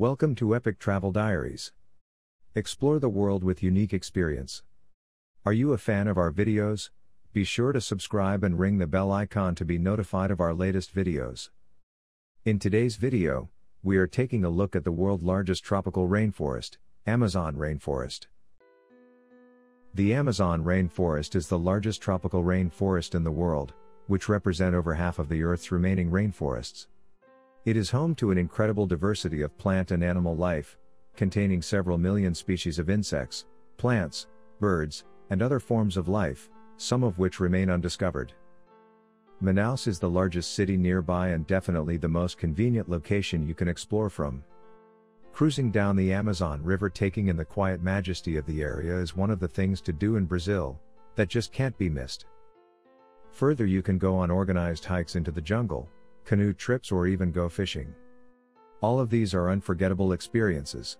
Welcome to Epic Travel Diaries. Explore the world with unique experience. Are you a fan of our videos? Be sure to subscribe and ring the bell icon to be notified of our latest videos. In today's video, we are taking a look at the world's largest tropical rainforest, Amazon rainforest. The Amazon rainforest is the largest tropical rainforest in the world, which represent over half of the Earth's remaining rainforests. It is home to an incredible diversity of plant and animal life, containing several million species of insects, plants, birds, and other forms of life, some of which remain undiscovered. Manaus is the largest city nearby and definitely the most convenient location you can explore from. Cruising down the Amazon River taking in the quiet majesty of the area is one of the things to do in Brazil, that just can't be missed. Further you can go on organized hikes into the jungle, canoe trips or even go fishing. All of these are unforgettable experiences.